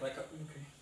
Like a, okay.